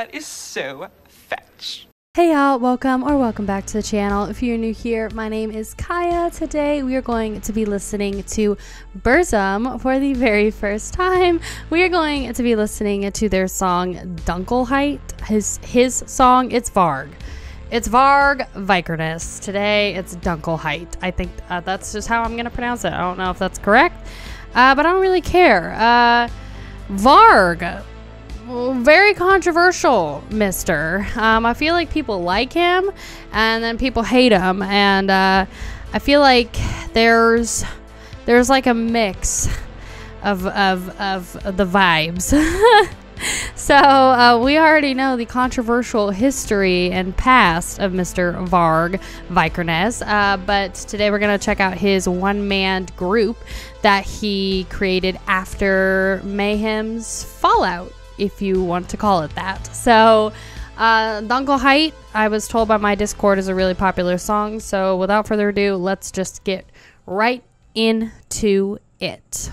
That is so fetch. Hey y'all, welcome or welcome back to the channel. If you're new here, my name is Kaiya. Today we are going to be listening to Burzum for the very first time. We are going to be listening to their song Dunkelheit. His his song, it's Varg. It's Varg Vikernes. Today it's Dunkelheit. I think uh, that's just how I'm going to pronounce it. I don't know if that's correct, uh, but I don't really care. Uh, Varg very controversial, Mister. Um, I feel like people like him, and then people hate him, and uh, I feel like there's there's like a mix of of of the vibes. so uh, we already know the controversial history and past of Mr. Varg Vikernes, uh, but today we're gonna check out his one-man group that he created after Mayhem's Fallout if you want to call it that. So, uh, Dunkelheit, I was told by my Discord, is a really popular song. So, without further ado, let's just get right into it.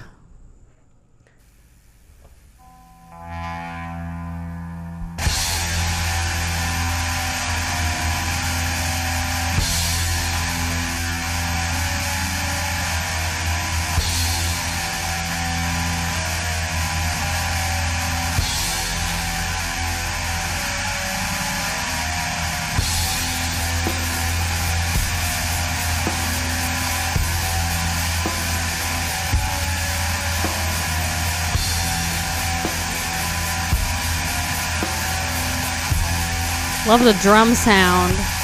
Love the drum sound.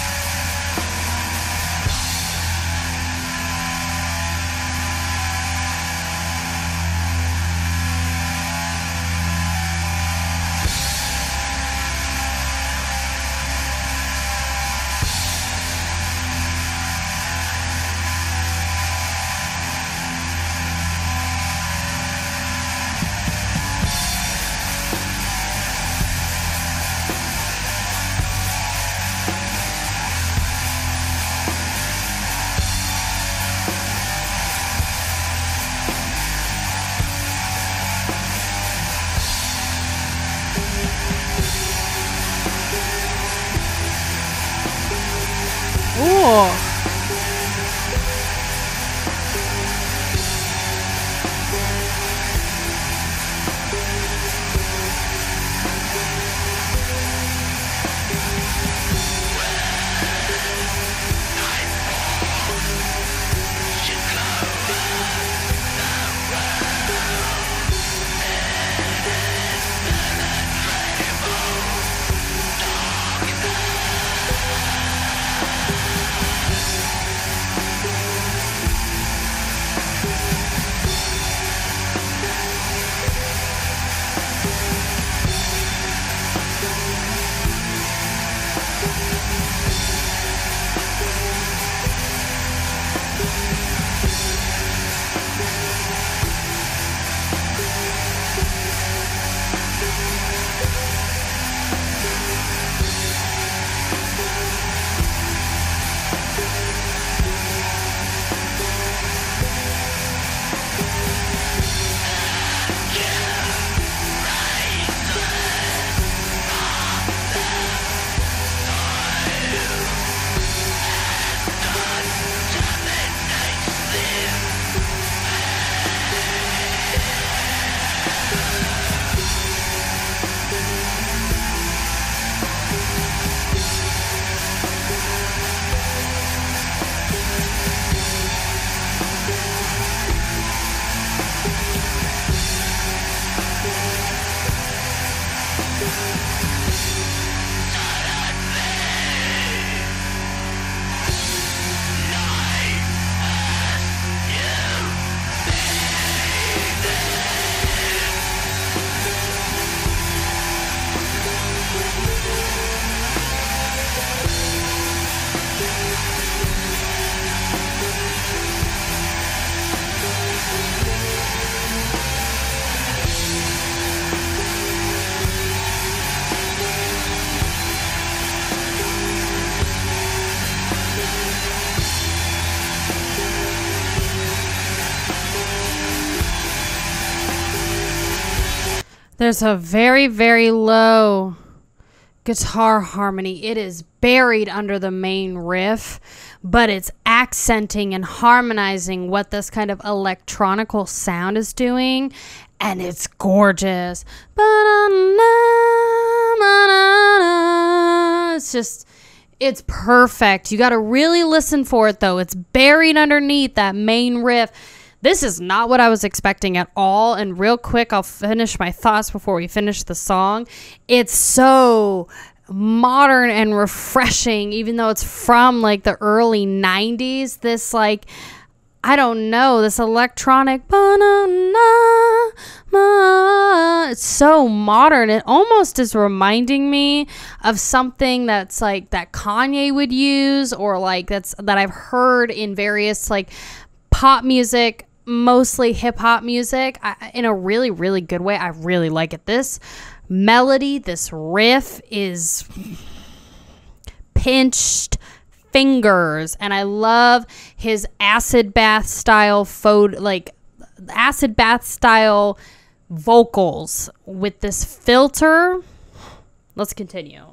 There's a very, very low guitar harmony. It is buried under the main riff, but it's accenting and harmonizing what this kind of electronical sound is doing, and it's gorgeous. It's just it's perfect. You got to really listen for it though. It's buried underneath that main riff. This is not what I was expecting at all. And real quick, I'll finish my thoughts before we finish the song. It's so modern and refreshing, even though it's from like the early 90s. This, like, I don't know, this electronic. It's so modern. It almost is reminding me of something that's like that Kanye would use, or like that's that I've heard in various like pop music mostly hip hop music I, in a really, really good way. I really like it. This melody, this riff is pinched fingers, and I love his acid bath style photo, like acid bath style vocals with this filter. Let's continue.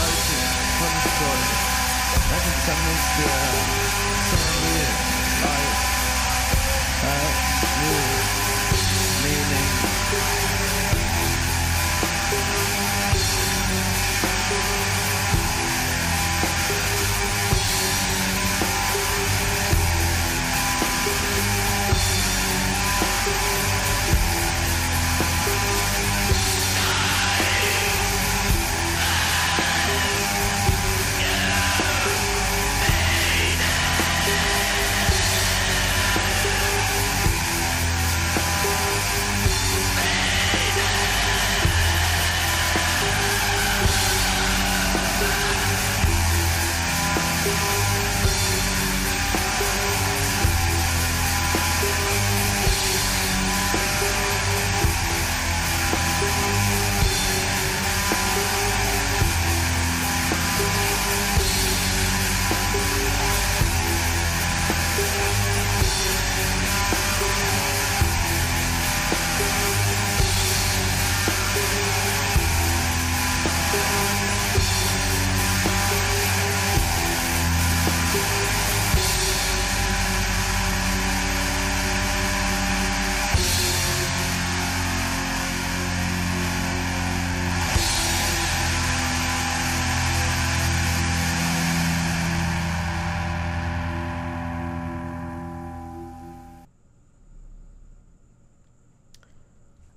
Lassen Sie sagen, dass der Song hier 3, 2, 0.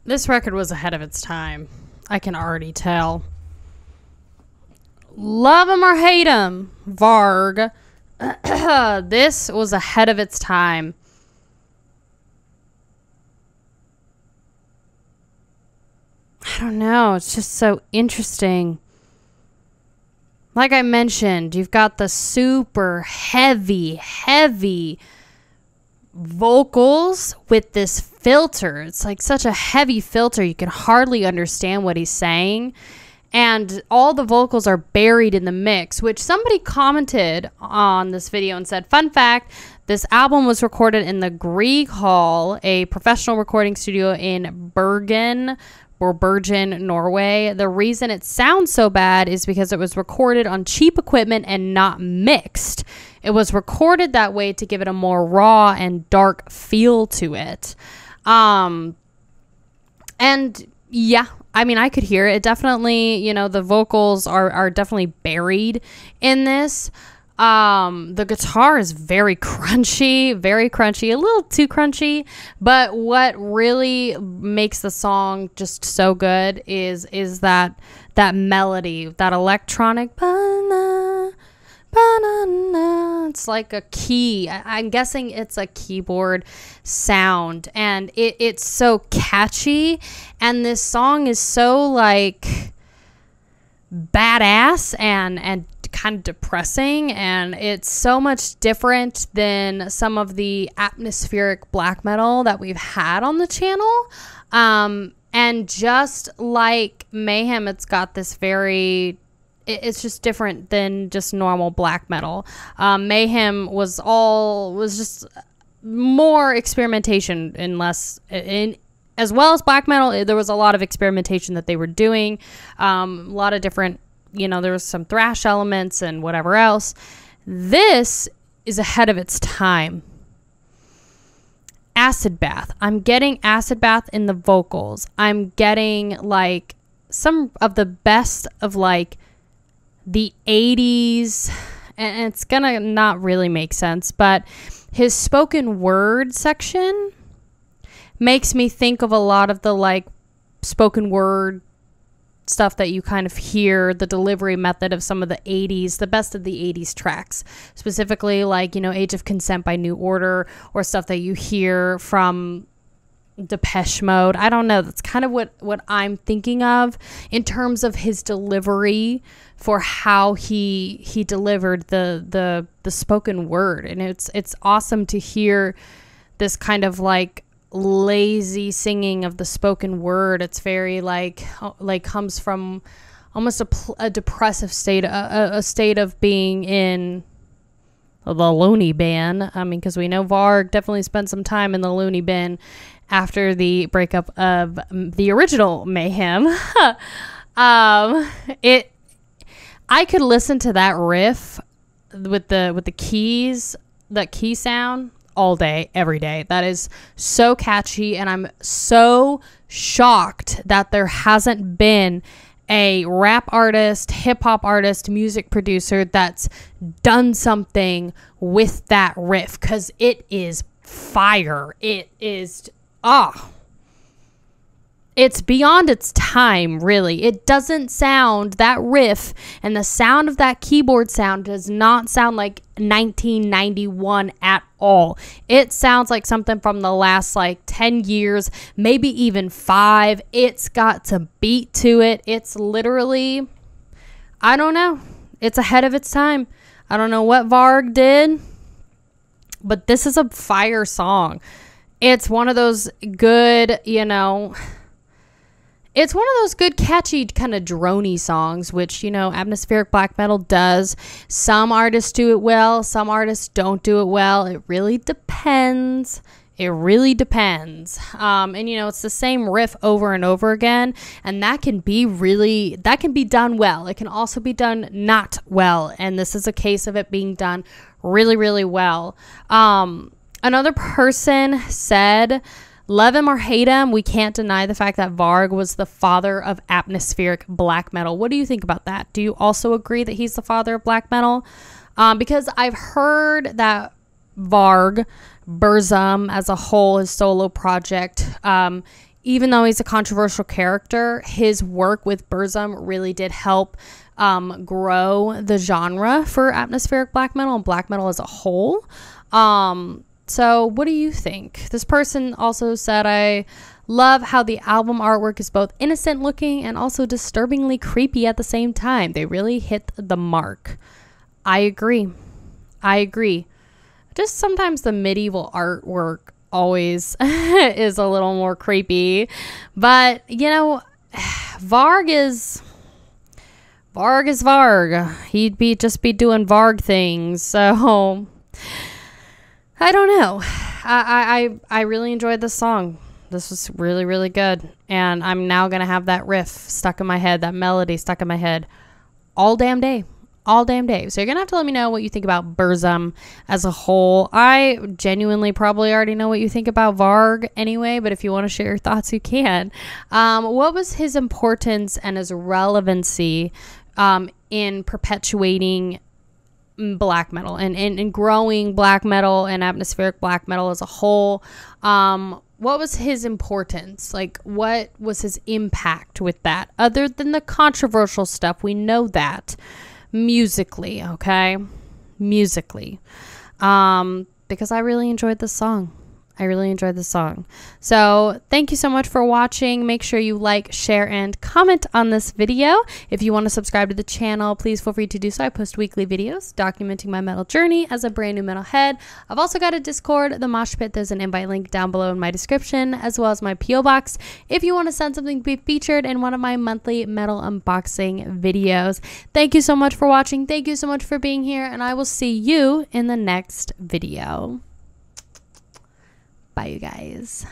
This record was ahead of its time. I can already tell. Love him or hate him, Varg. this was ahead of its time. I don't know. It's just so interesting. Like I mentioned, you've got the super heavy, heavy vocals with this filter. It's like such a heavy filter, you can hardly understand what he's saying. And all the vocals are buried in the mix, which somebody commented on this video and said, Fun fact, this album was recorded in the Grieg Hall, a professional recording studio in Bergen, or Bergen, Norway. The reason it sounds so bad is because it was recorded on cheap equipment and not mixed. It was recorded that way to give it a more raw and dark feel to it. Um, and yeah, I mean, I could hear it. Definitely, you know, the vocals are, are definitely buried in this. Um, the guitar is very crunchy, very crunchy, a little too crunchy. But what really makes the song just so good is is that that melody, that electronic. Ba-na, ba-na-na. It's like a key. I, am guessing it's a keyboard sound, and it, it's so catchy. And this song is so like badass and and kind of depressing and it's so much different than some of the atmospheric black metal that we've had on the channel. Um, and just like mayhem it's got this very it's just different than just normal black metal. Um, mayhem was all was just more experimentation and less in as well as black metal there was a lot of experimentation that they were doing um, a lot of different you know, there was some thrash elements and whatever else. This is ahead of its time. Acid bath. I'm getting acid bath in the vocals. I'm getting like some of the best of like the 80s and it's gonna not really make sense but his spoken word section makes me think of a lot of the like spoken word stuff that you kind of hear the delivery method of some of the 80s the best of the 80s tracks. Specifically like you know age of consent by new order or stuff that you hear from depeche mode. I don't know. That's kind of what what i'm thinking of in terms of his delivery for how he he delivered the the the spoken word. And it's it's awesome to hear this kind of like lazy singing of the spoken word. It's very like uh, like comes from almost a, a depressive state, a, a, state of being in the loony bin. I mean, because we know Varg definitely spent some time in the loony bin after the breakup of the original Mayhem. um, it, I could listen to that riff with the with the keys, that key sound all day, every day. That is so catchy, and I'm so shocked that there hasn't been a rap artist, hip hop artist, music producer that's done something with that riff because it is fire. It is, ah. Oh it's beyond its time, really. It doesn't sound that riff and the sound of that keyboard sound does not sound like 1991 at all. It sounds like something from the last like 10 years, maybe even five. It's got some beat to it. It's literally, I don't know. It's ahead of its time. I don't know what Varg did, but this is a fire song. It's one of those good, you know it's one of those good, catchy, kind of drony songs, which, you know, atmospheric black metal does. Some artists do it well, some artists don't do it well. It really depends. It really depends. Um, and, you know, it's the same riff over and over again. And that can be really, that can be done well. It can also be done not well. And this is a case of it being done really, really well. Um, another person said, Love him or hate him, we can't deny the fact that Varg was the father of atmospheric black metal. What do you think about that? Do you also agree that he's the father of black metal? Um, because I've heard that Varg, Burzum as a whole, his solo project, um, even though he's a controversial character, his work with Burzum really did help um, grow the genre for atmospheric black metal and black metal as a whole. Um, so, what do you think? This person also said, I love how the album artwork is both innocent looking and also disturbingly creepy at the same time. They really hit the mark. I agree. I agree. just sometimes the medieval artwork always is a little more creepy. But, you know, Varg is Varg is Varg. He'd be just be doing Varg things. So I don't know. I I I really enjoyed this song. This was really really good, and I'm now gonna have that riff stuck in my head, that melody stuck in my head, all damn day all damn day. So you're gonna have to let me know what you think about Burzum as a whole. I genuinely probably already know what you think about Varg anyway, but if you want to share your thoughts, you can. Um, what was his importance and his relevancy um, in perpetuating black metal and, and, and growing black metal and atmospheric black metal as a whole? Um, what was his importance? Like, what was his impact with that? Other than the controversial stuff, we know that musically, okay? Musically. Um, because I really enjoyed the song. I really enjoyed the song. So, thank you so much for watching. Make sure you like, share, and comment on this video. If you want to subscribe to the channel, please feel free to do so. I post weekly videos documenting my metal journey as a brand new metalhead. I've also got a Discord, the Mosh Pit. There's an invite link down below in my description, as well as my P.O. Box if you want to send something to be featured in one of my monthly metal unboxing videos. Thank you so much for watching. Thank you so much for being here, and I will see you in the next video. Bye, you guys.